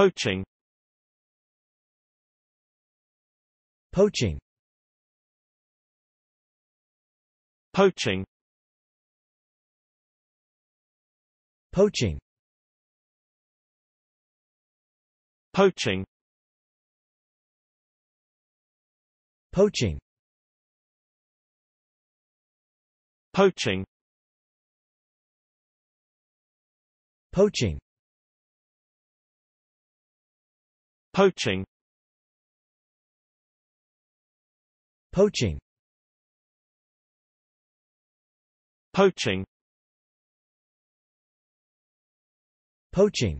Poaching Poaching. Poaching Poaching. Poaching Poaching. Poaching Poaching. Poaching Poaching. Poaching Poaching.